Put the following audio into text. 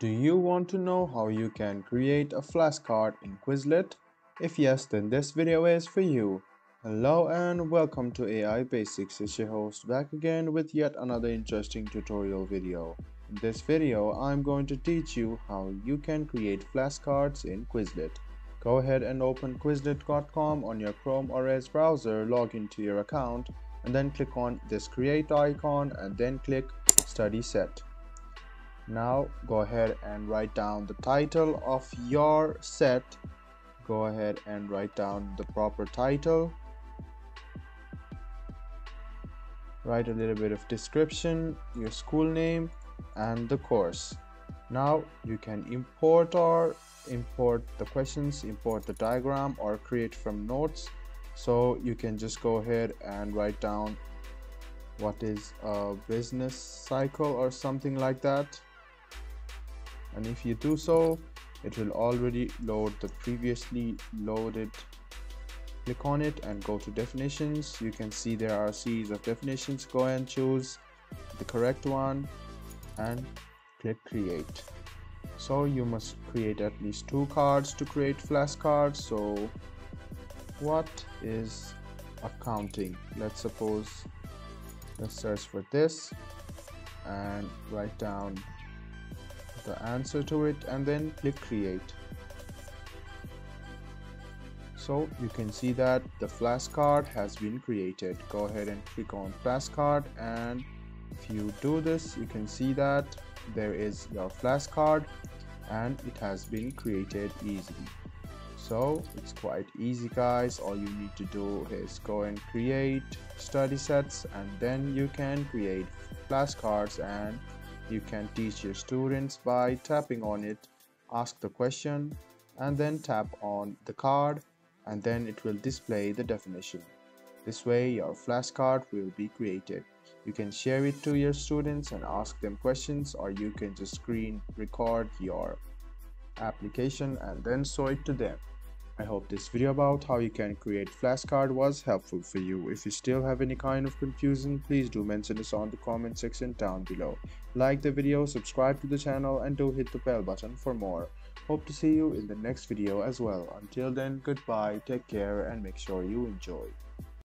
Do you want to know how you can create a flashcard in Quizlet? If yes, then this video is for you. Hello and welcome to AI Basics. It's your host back again with yet another interesting tutorial video. In this video, I'm going to teach you how you can create flashcards in Quizlet. Go ahead and open quizlet.com on your Chrome or Edge browser, log into your account, and then click on this create icon and then click study set. Now go ahead and write down the title of your set. Go ahead and write down the proper title. Write a little bit of description, your school name and the course. Now you can import or import the questions, import the diagram or create from notes so you can just go ahead and write down what is a business cycle or something like that and if you do so it will already load the previously loaded. Click on it and go to definitions. You can see there are a series of definitions. Go and choose the correct one and click create. So you must create at least two cards to create flashcards so what is accounting? Let's suppose let's search for this and write down the answer to it and then click create. So you can see that the flashcard has been created. Go ahead and click on flashcard and if you do this you can see that there is your flashcard and it has been created easily. So it's quite easy guys. All you need to do is go and create study sets and then you can create flashcards and you can teach your students by tapping on it ask the question and then tap on the card and then it will display the definition. This way your flashcard will be created. You can share it to your students and ask them questions or you can just screen record your application and then show it to them I hope this video about how you can create flashcard was helpful for you. If you still have any kind of confusion, please do mention this on the comment section down below. Like the video, subscribe to the channel and do hit the bell button for more. Hope to see you in the next video as well. Until then, goodbye, take care and make sure you enjoy.